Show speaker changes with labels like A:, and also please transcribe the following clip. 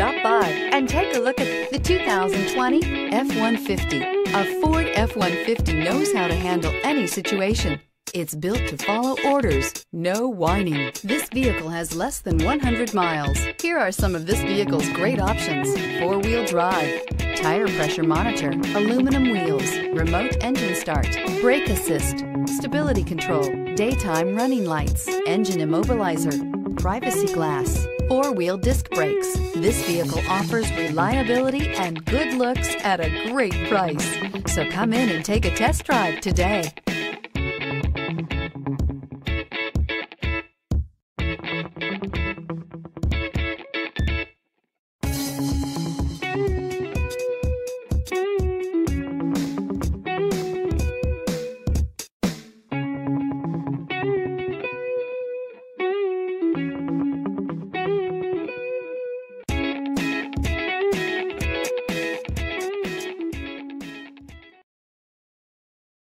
A: Stop by and take a look at the 2020 F-150. A Ford F-150 knows how to handle any situation. It's built to follow orders, no whining. This vehicle has less than 100 miles. Here are some of this vehicle's great options. Four-wheel drive, tire pressure monitor, aluminum wheels, remote engine start, brake assist, stability control, daytime running lights, engine immobilizer, privacy glass, four-wheel disc brakes. This vehicle offers reliability and good looks at a great price. So come in and take a test drive today.